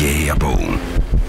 Yeah, boom.